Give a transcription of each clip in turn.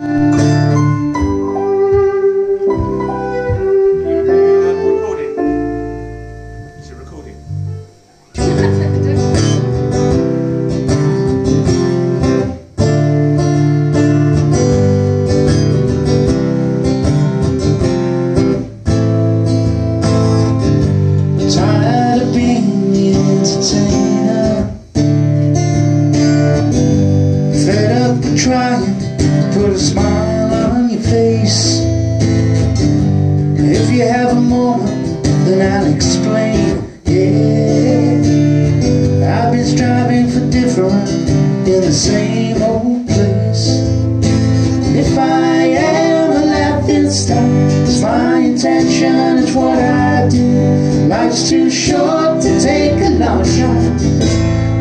trying If you have a moment, then I'll explain. Yeah, I've been striving for different in the same old place. If I am a laughing stock, it's my intention, it's what I do. Life's too short to take a long shot,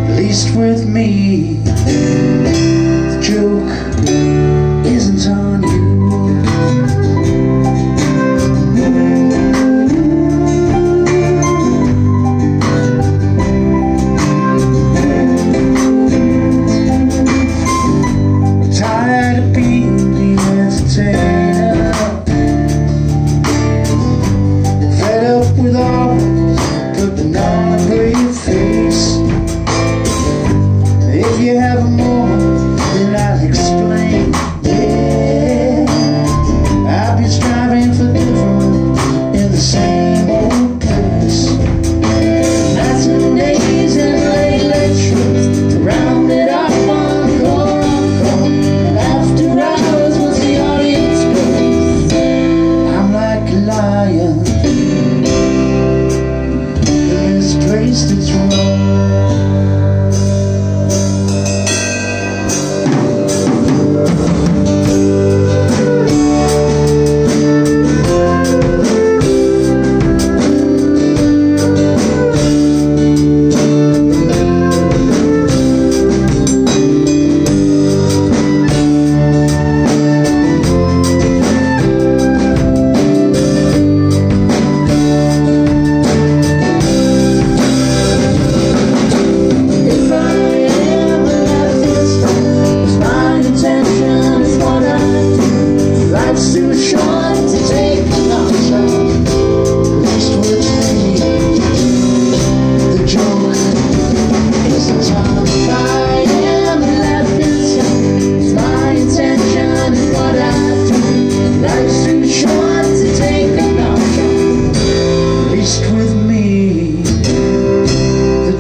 at least with me lying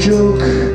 joke.